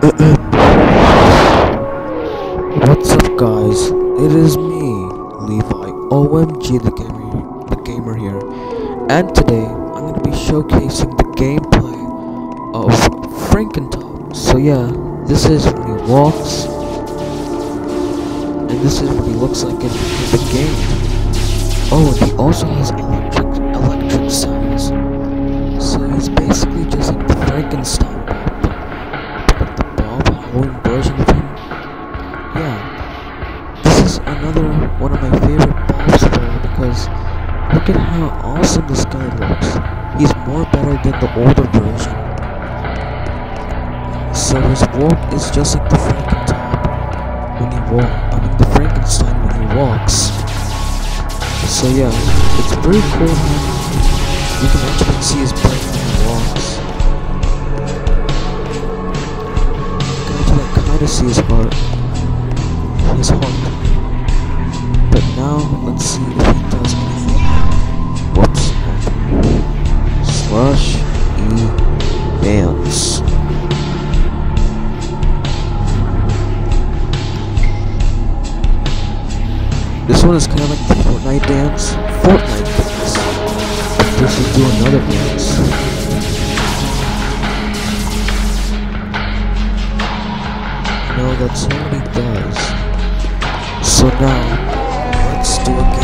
What's up guys? It is me, Levi, OMG the gamer, the gamer here. And today, I'm going to be showcasing the gameplay of Frankentob. So yeah, this is when he walks, and this is what he looks like in, the game. Oh, and he also has electric, electric sounds. So he's basically just like Frankenstein one of my favorite Bobs though because look at how awesome this guy looks. He's more better than the older version. So his walk is just like the Frankentob when he walk. I mean the Frankenstein when he walks. So yeah, it's pretty cool you can actually see his brain when he walks. You can actually kind of see his heart. His heart. Now, let's see if he does anything. This one is kind of like the Fortnite dance. Fortnite dance. But this is do another dance. No, that's all he does. So now, let's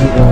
I'ma kill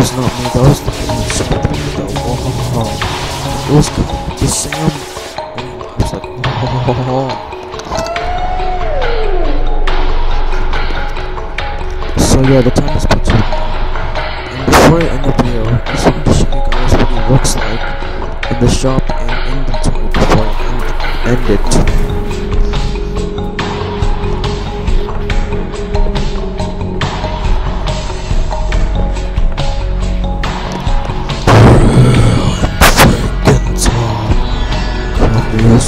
was not me. That was oh, the police. That whoa. It was the Sam. And I was like, whoa. So yeah, the time is put to And before I end the video, I just wanted to show you guys what he looks like in the shop and inventory before I end, end it.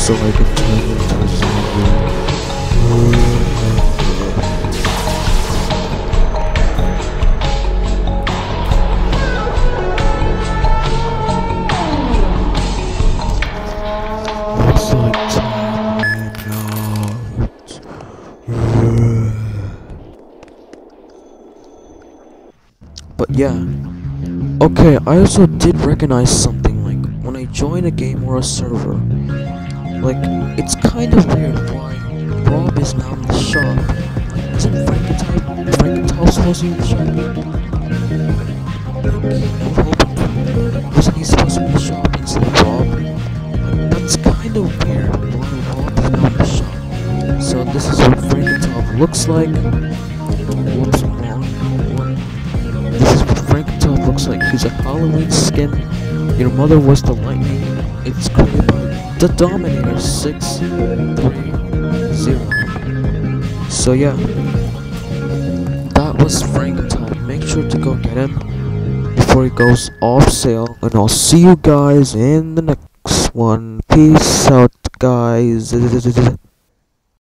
So I can zombie. Looks like. But yeah. Okay, I also did recognize something like when I join a game or a server. Like, it's kind of weird why Rob is now in the shop. Isn't Frankentype Frankentob supposed to be in the shop? Wasn't he supposed to be in the shop instead of Rob? Like, that's kind of weird why Rob is now in the shop. So this is what Frankentob looks like. Whoops, wrong. This is what Frankentob looks like. He's a Halloween skin. Your mother was the lightning. It's created by the Dominator 630. So yeah. That was Frankentob. Make sure to go get him before he goes off sale. And I'll see you guys in the next one. Peace out, guys.